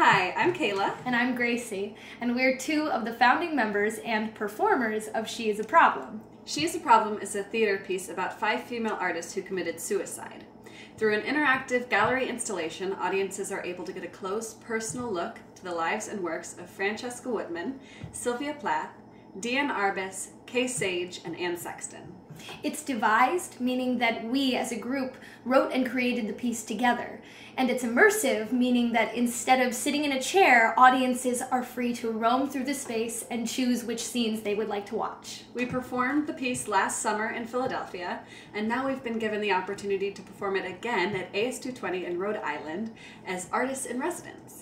Hi, I'm Kayla. And I'm Gracie, and we're two of the founding members and performers of She is a Problem. She is a Problem is a theater piece about five female artists who committed suicide. Through an interactive gallery installation, audiences are able to get a close, personal look to the lives and works of Francesca Woodman, Sylvia Plath, Diane Arbus, Kay Sage, and Anne Sexton. It's devised, meaning that we as a group wrote and created the piece together. And it's immersive, meaning that instead of sitting in a chair, audiences are free to roam through the space and choose which scenes they would like to watch. We performed the piece last summer in Philadelphia, and now we've been given the opportunity to perform it again at AS220 in Rhode Island as artists in residence.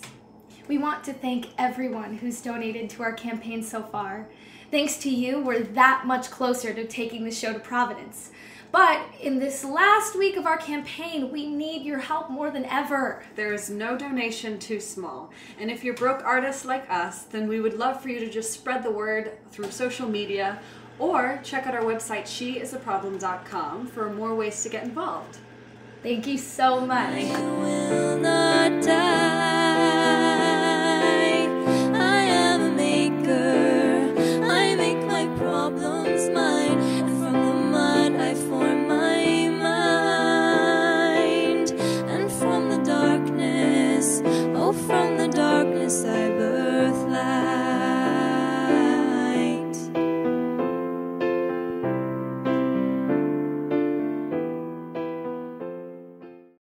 We want to thank everyone who's donated to our campaign so far. Thanks to you, we're that much closer to taking the show to Providence. But in this last week of our campaign, we need your help more than ever. There is no donation too small. And if you're broke artists like us, then we would love for you to just spread the word through social media or check out our website, sheisaproblem.com, for more ways to get involved. Thank you so much.